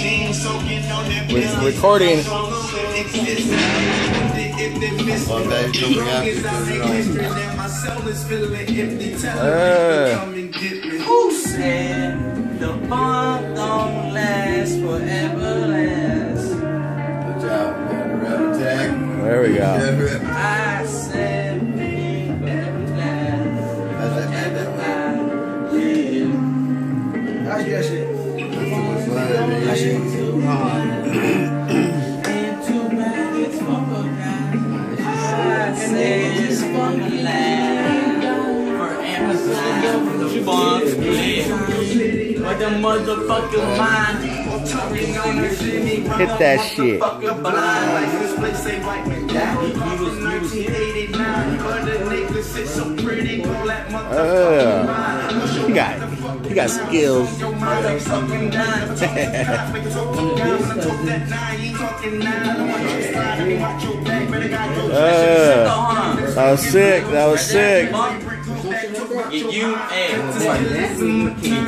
We're recording. Uh, Who said the bomb don't last forever last? Good job, man. Red attack. there we go. I said we forever last. That's it, man. That one. Yeah. How's that shit? But the motherfucker mine. Hit that shit. Uh, he got, he got skills. Uh, that was sick. That was sick. You, you, you,